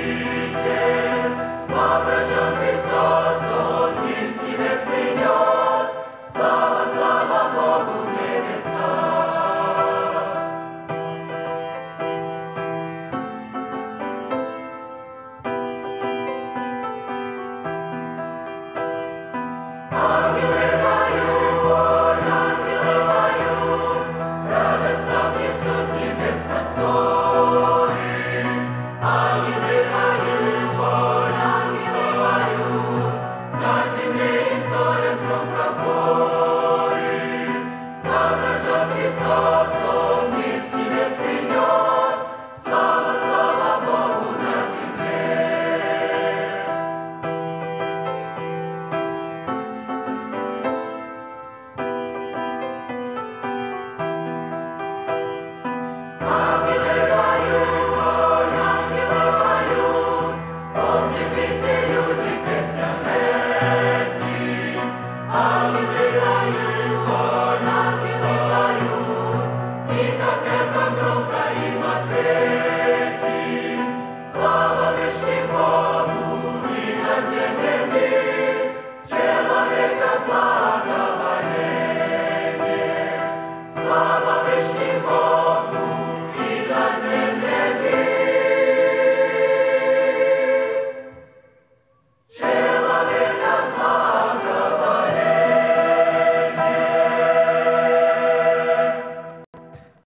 Peter,